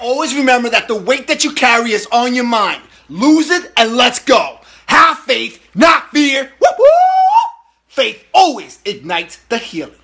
Always remember that the weight that you carry is on your mind. Lose it and let's go. Have faith, not fear. Woo-hoo! Faith always ignites the healing.